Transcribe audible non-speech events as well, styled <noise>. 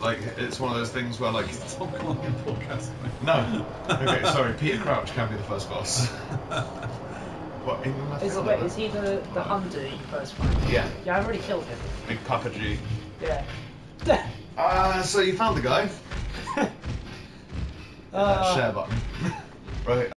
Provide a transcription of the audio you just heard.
Like it's one of those things where like Tom Collin podcast. no. Okay, sorry. Peter Crouch can be the first boss. <laughs> what? In the Is, he the, the hunter you first one? Yeah. Yeah, I've already killed him. Big Papa G. Yeah. Ah, <laughs> so you found the guy. <laughs> Uh, Share button. Uh. right.